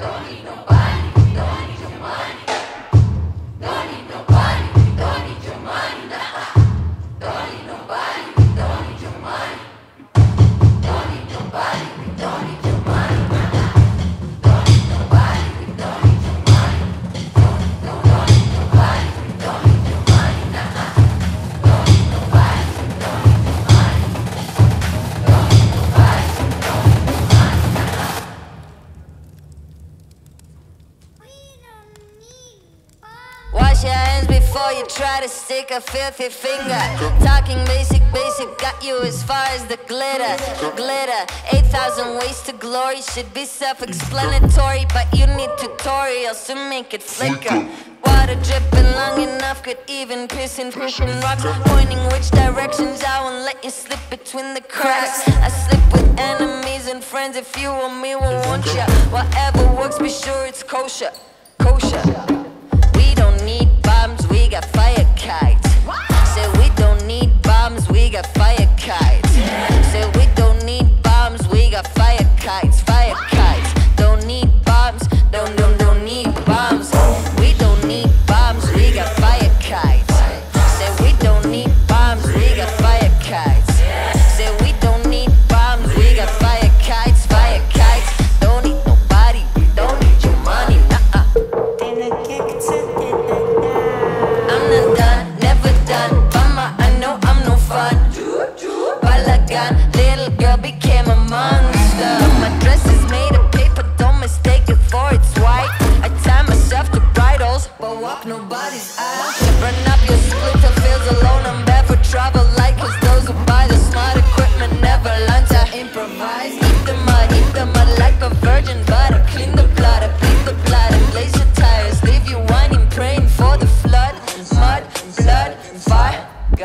Domino Before you try to stick a filthy finger. Talking basic, basic Got you as far as the glitter. Glitter. 8,000 ways to glory Should be self-explanatory But you need tutorials to make it flicker. Water dripping long enough could even pierce and pushing rocks Pointing which directions I won't let you slip between the cracks. I slip with enemies and friends if you want me, will want ya. Whatever works, be sure it's kosher, kosher fire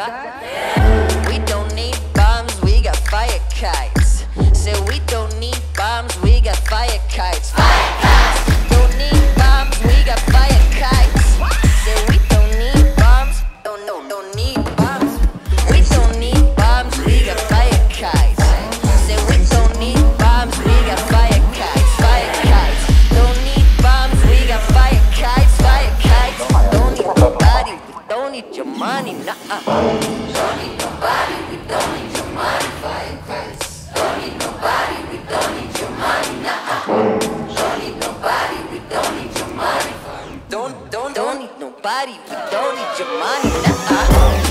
Exactly. money, nah. Don't need nobody, we don't need your money, fire kites. Don't need nobody, we don't need your money, nah. Don't need nobody, we don't need your money. Don't, don't, don't need nobody, we don't need your money, nah.